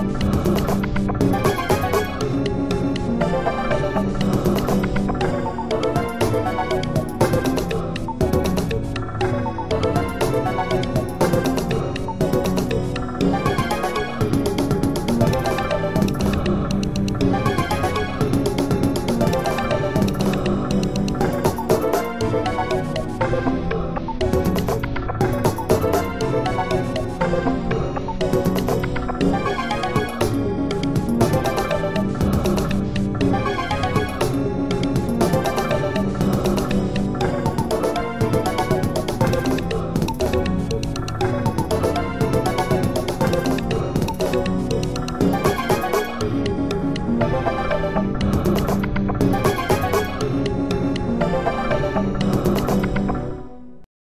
Bye.